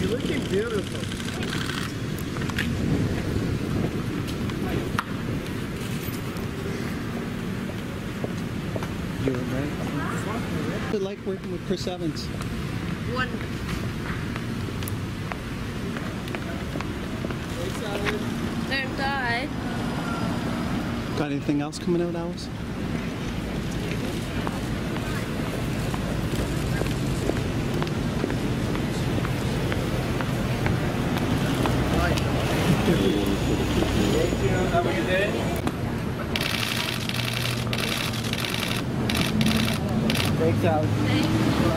You're looking beautiful. You were right. I like working with Chris Evans. One. Don't die. Got anything else coming out, Alice? Thank you. Have a good day. Thanks, Alex. Thank you.